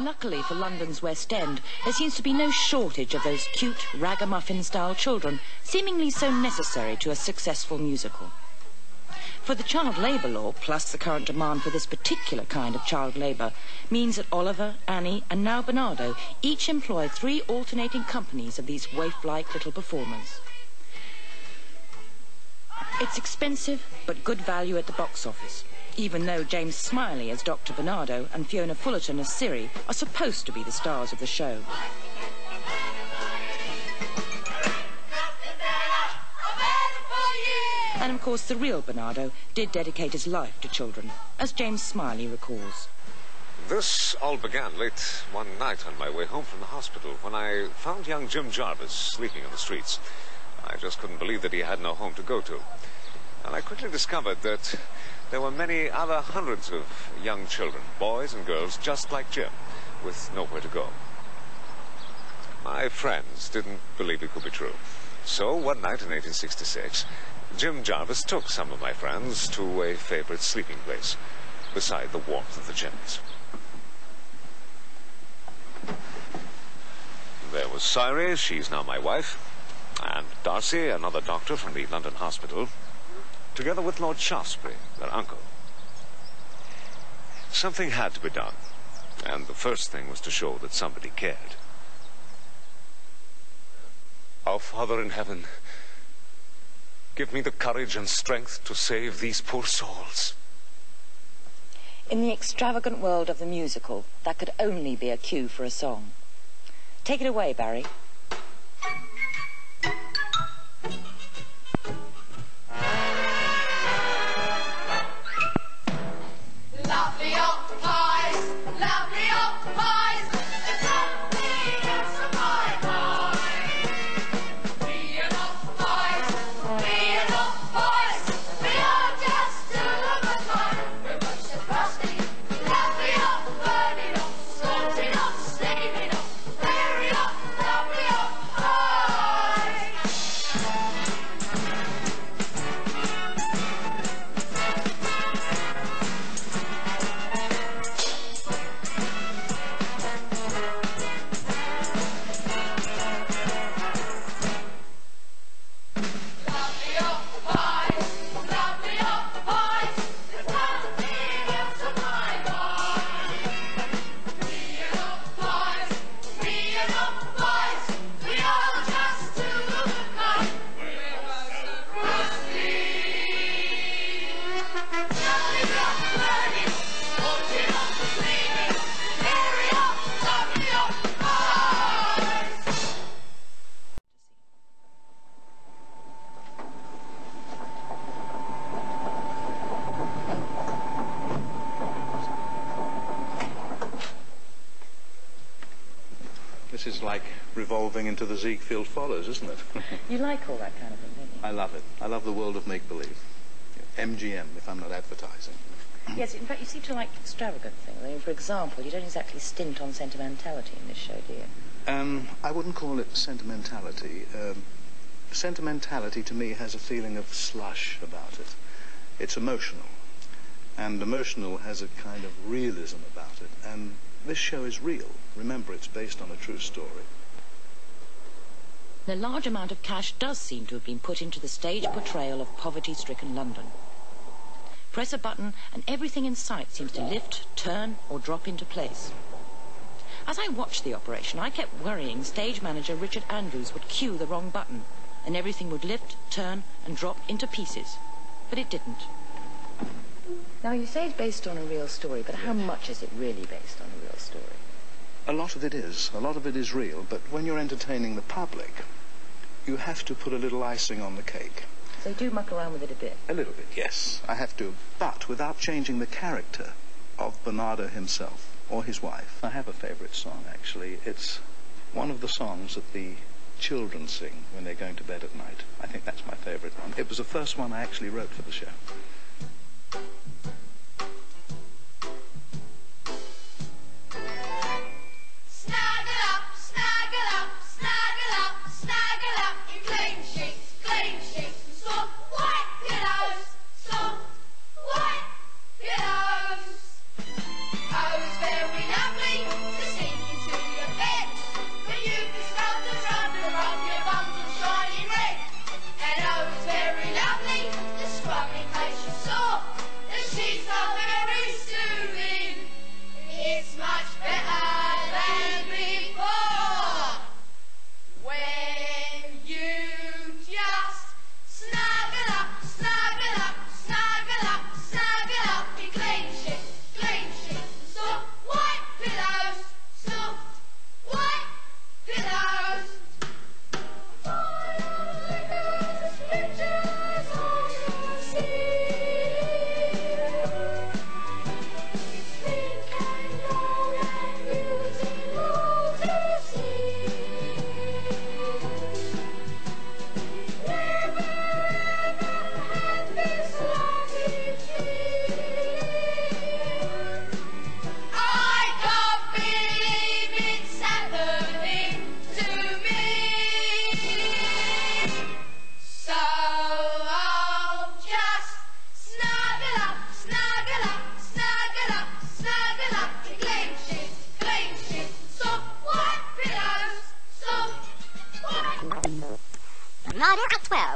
Luckily for London's West End, there seems to be no shortage of those cute, ragamuffin-style children, seemingly so necessary to a successful musical. For the child labour law, plus the current demand for this particular kind of child labour, means that Oliver, Annie and now Barnardo each employ three alternating companies of these waif-like little performers. It's expensive, but good value at the box office even though James Smillie as Dr. Barnardo and Fiona Fullerton as Syrie are supposed to be the stars of the show. And of course, the real Barnardo did dedicate his life to children, as James Smillie recalls. This all began late one night on my way home from the hospital when I found young Jim Jarvis sleeping in the streets. I just couldn't believe that he had no home to go to. And I quickly discovered that there were many other hundreds of young children, boys and girls, just like Jim, with nowhere to go. My friends didn't believe it could be true. So one night in 1866, Jim Jarvis took some of my friends to a favorite sleeping place beside the warmth of the chimneys. There was Cyrus, she's now my wife, and Darcy, another doctor from the London hospital, together with Lord Shaftesbury, their uncle. Something had to be done, and the first thing was to show that somebody cared. Our Father in heaven, give me the courage and strength to save these poor souls. In the extravagant world of the musical, that could only be a cue for a song. Take it away, Barry. This is like revolving into the Ziegfeld Follies, isn't it? you like all that kind of thing, don't you? I love it. I love the world of make-believe. MGM, if I'm not advertising. Yes, in fact, you seem to like extravagant things. I mean, for example, you don't exactly stint on sentimentality in this show, do you? Um, I wouldn't call it sentimentality. Um, sentimentality to me has a feeling of slush about it. It's emotional. And emotional has a kind of realism about it. And this show is real. Remember, it's based on a true story. A large amount of cash does seem to have been put into the stage portrayal of poverty-stricken London. Press a button and everything in sight seems to lift, turn or drop into place. As I watched the operation, I kept worrying stage manager Richard Andrews would cue the wrong button and everything would lift, turn and drop into pieces. But it didn't. Now, you say it's based on a real story, but how much is it really based on a real story? A lot of it is. A lot of it is real, but when you're entertaining the public, you have to put a little icing on the cake. So you do muck around with it a bit? A little bit, yes. I have to, but without changing the character of Barnardo himself or his wife. I have a favorite song, actually. It's one of the songs that the children sing when they're going to bed at night. I think that's my favorite one. It was the first one I actually wrote for the show.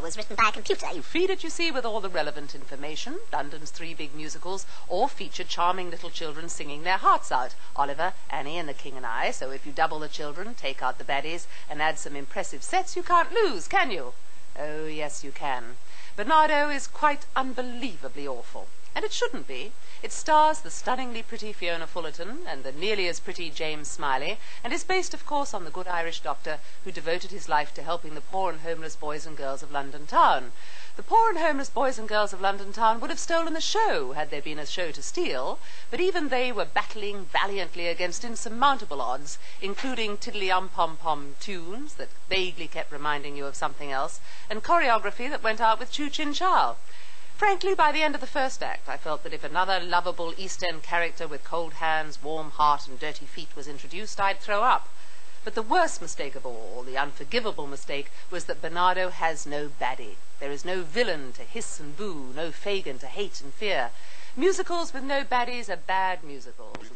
Was written by a computer. You feed it, you see, with all the relevant information. London's three big musicals all feature charming little children singing their hearts out. Oliver, Annie, and The King and I. So if you double the children, take out the baddies, and add some impressive sets, you can't lose, can you? Oh, yes, you can. Barnardo is quite unbelievably awful. And it shouldn't be. It stars the stunningly pretty Fiona Fullerton and the nearly as pretty James Smillie, and is based, of course, on the good Irish doctor who devoted his life to helping the poor and homeless boys and girls of London town. The poor and homeless boys and girls of London town would have stolen the show had there been a show to steal, but even they were battling valiantly against insurmountable odds, including tiddly-um-pom-pom tunes that vaguely kept reminding you of something else, and choreography that went out with Chu Chin Chow. Frankly, by the end of the first act, I felt that if another lovable East End character with cold hands, warm heart, and dirty feet was introduced, I'd throw up. But the worst mistake of all, the unforgivable mistake, was that Barnardo has no baddie. There is no villain to hiss and boo, no Fagin to hate and fear. Musicals with no baddies are bad musicals.